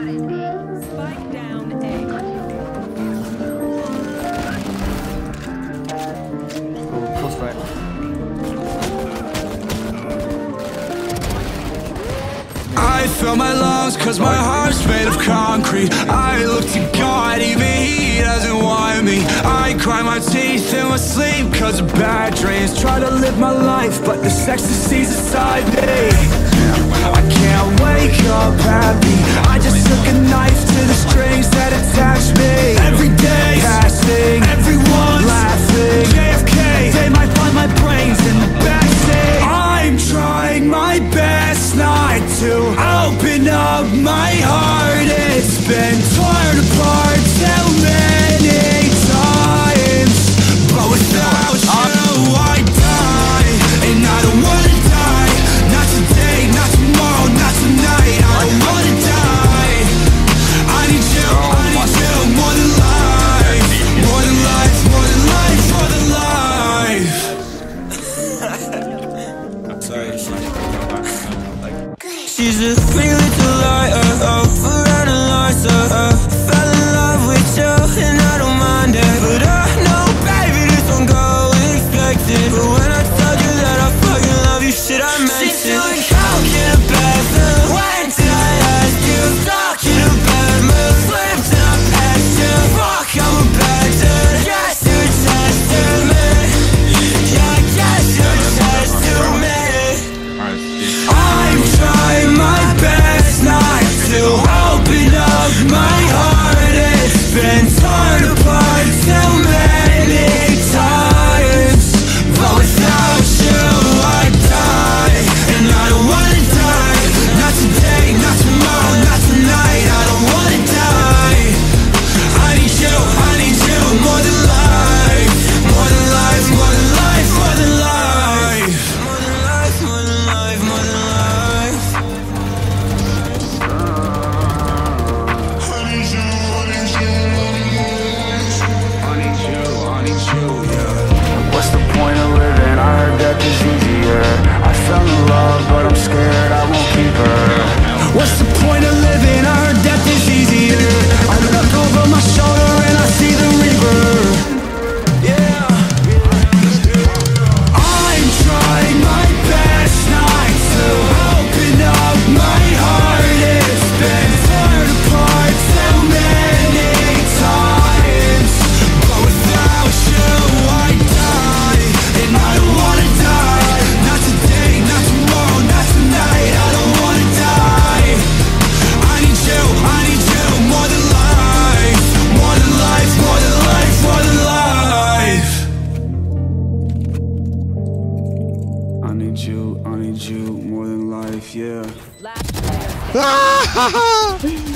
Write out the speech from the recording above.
I fill my lungs cause my heart's made of concrete. I look to God even he doesn't want me. I grind my teeth in my sleep cause of bad dreams. Try to live my life but this ecstasy's inside me. I wake up happy I just took a knife to the strings that attach me. Every day. Passing, everyone's laughing. JFK, they might find my brains in the backseat. I'm trying my best not to open up my heart. It's been She's a free little liar, overanalyzer uh, Fell in love with you and I don't mind it. But I know, baby, this won't go expected. But when I told you that I fucking love you, shit, I meant it. I need you more than life, yeah. Ah!